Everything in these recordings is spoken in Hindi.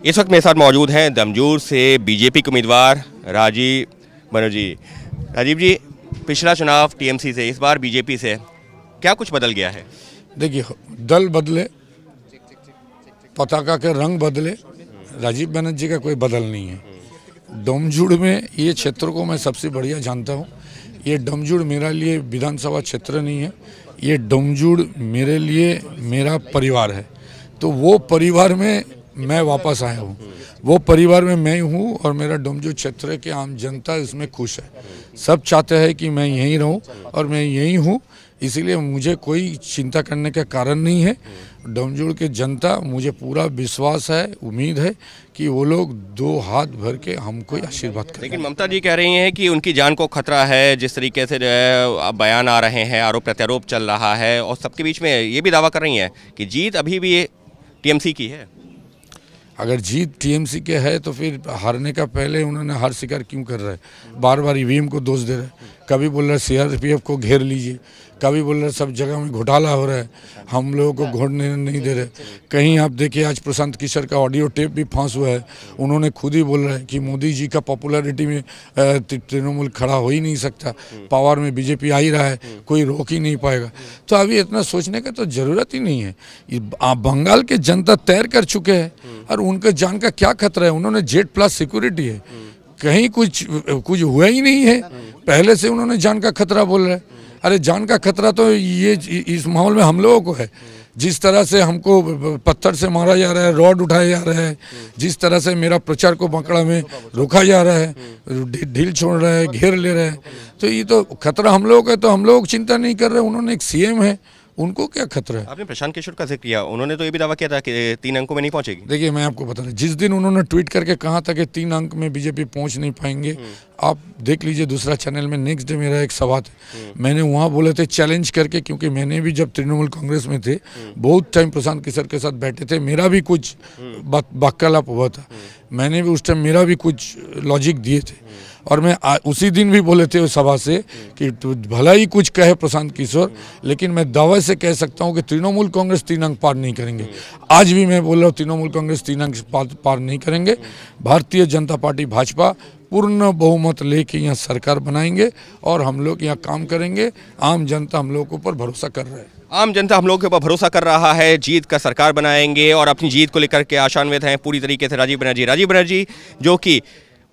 इस वक्त मेरे साथ मौजूद हैं दमजूर से बीजेपी के उम्मीदवार राजीव बनर्जी राजीव जी, पिछला चुनाव टीएमसी से, इस बार बीजेपी से क्या कुछ बदल गया है? देखिए, दल बदले, पताका के रंग बदले, राजीव बनर्जी का कोई बदल नहीं है। डोमजुड़ में ये क्षेत्र को मैं सबसे बढ़िया जानता हूँ। ये डोमजुड़ मेरा लिए विधानसभा क्षेत्र नहीं है, ये डोमजुड़ मेरे लिए मेरा परिवार है। तो वो परिवार में मैं वापस आया हूँ। वो परिवार में मैं ही हूँ और मेरा डोमजू क्षेत्र के आम जनता इसमें खुश है। सब चाहते हैं कि मैं यहीं रहूँ और मैं यहीं हूँ इसीलिए मुझे कोई चिंता करने का कारण नहीं है। डोमजूड़ के जनता मुझे पूरा विश्वास है उम्मीद है कि वो लोग दो हाथ भर के हमको आशीर्वाद करें लेकिन ममता जी कह रही हैं कि उनकी जान को खतरा है जिस तरीके से जो है बयान आ रहे हैं आरोप प्रत्यारोप चल रहा है और सबके बीच में ये भी दावा कर रही हैं कि जीत अभी भी टीएमसी की है। अगर जीत टीएमसी के है तो फिर हारने का पहले उन्होंने हार स्वीकार क्यों कर रहा है? बार बार ईवीएम को दोष दे रहे कभी बोल रहे सीआरपीएफ को घेर लीजिए। कभी बोल रहे सब जगह में घोटाला हो रहा है। हम लोगों को घोटने नहीं दे रहे। कहीं आप देखिए, आज प्रशांत किशोर का ऑडियो टेप भी फांस हुआ है। उन्होंने खुद ही बोल रहे हैं कि मोदी जी का पॉपुलरिटी में तृणमूल खड़ा हो ही नहीं सकता। पावर में बीजेपी आ ही रहा है, कोई रोक ही नहीं पाएगा। तो अभी इतना सोचने का तो ज़रूरत ही नहीं है। बंगाल के जनता तैर कर चुके हैं, और उनके जान का क्या खतरा है? उन्होंने जेट प्लस सिक्योरिटी है। कहीं कुछ कुछ हुआ ही नहीं है। पहले से उन्होंने जान का खतरा बोल रहे हैं। अरे जान का खतरा तो ये इस माहौल में हम लोगों को है। जिस तरह से हमको पत्थर से मारा जा रहा है, रॉड उठाया जा रहा है, जिस तरह से मेरा प्रचार को बकड़ा में रोका जा रहा है ढील छोड़ रहा है, घेर ले रहा है। तो ये तो खतरा हम लोग का तो हम लोग चिंता नहीं कर रहे, उन्होंने एक सीएम है उनको क्या खतरा है आपने प्रशांत किशोर का ज़िक्र किया उन्होंने तो ये भी दावा किया था कि तीन अंकों में नहीं पहुंचेगी देखिए मैं आपको बता रहा जिस दिन उन्होंने ट्वीट करके कहा था कि तीन अंक में बीजेपी पहुँच नहीं पाएँगे हम्म। आप देख लीजिए दूसरा चैनल में नेक्स्ट डे मेरा एक सवाल है हम्म। मैंने वहाँ बोले थे चैलेंज करके क्योंकि मैंने भी जब तृणमूल कांग्रेस में थे हम्म। बहुत टाइम प्रशांत किशोर के साथ बैठे थे मेरा भी कुछ वाक्यालाप हुआ था मैंने भी उस टाइम मेरा भी कुछ लॉजिक दिए थे। और मैं आ, उसी दिन भी बोले थे उस सभा से कि भला ही कुछ कहे प्रशांत किशोर लेकिन मैं दावे से कह सकता हूँ कि तृणमूल कांग्रेस तीन अंक पार नहीं करेंगे। आज भी मैं बोल रहा हूँ तृणमूल कांग्रेस तीन अंक पार नहीं करेंगे। भारतीय जनता पार्टी भाजपा पूर्ण बहुमत लेके यहाँ सरकार बनाएँगे और हम लोग यहाँ काम करेंगे। आम जनता हम लोग के ऊपर भरोसा कर रहे हैं। आम जनता हम लोग के ऊपर भरोसा कर रहा है, जीत का सरकार बनाएँगे और अपनी जीत को लेकर के आशान्वित हैं पूरी तरीके से राजीव बनर्जी। राजीव बनर्जी, जो कि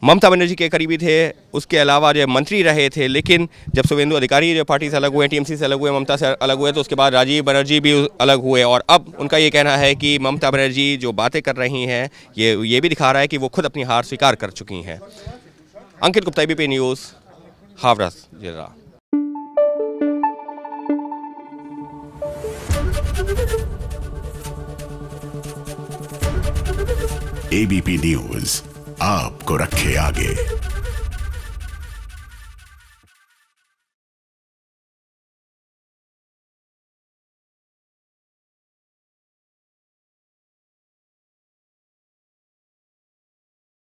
ममता बनर्जी के करीबी थे, उसके अलावा जो मंत्री रहे थे, लेकिन जब शुभेंदु अधिकारी जो पार्टी से अलग हुए, टीएमसी से अलग हुए, ममता से अलग हुए तो उसके बाद राजीव बनर्जी भी अलग हुए। और अब उनका ये कहना है कि ममता बनर्जी जो बातें कर रही हैं, ये ये भी दिखा रहा है कि वो खुद अपनी हार स्वीकार कर चुकी हैं। अंकित गुप्ता बी न्यूज़ हावड़ा जिला एबीपी न्यूज़ आपको रखे आगे।